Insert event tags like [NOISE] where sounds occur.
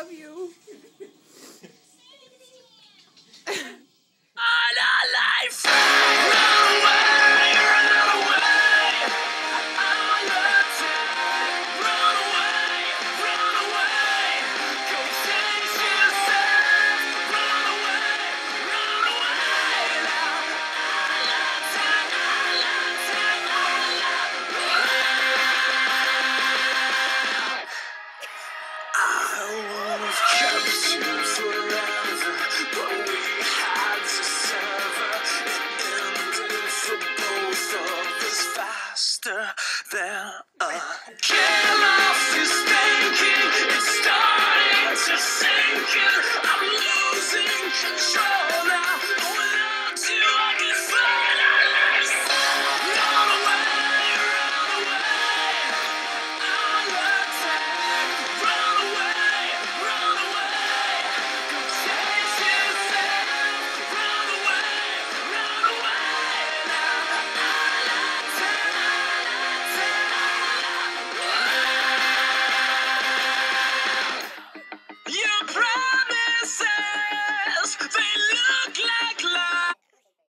love you. [LAUGHS] sister there a chaos is thinking, it's starting to sink in. I'm losing control.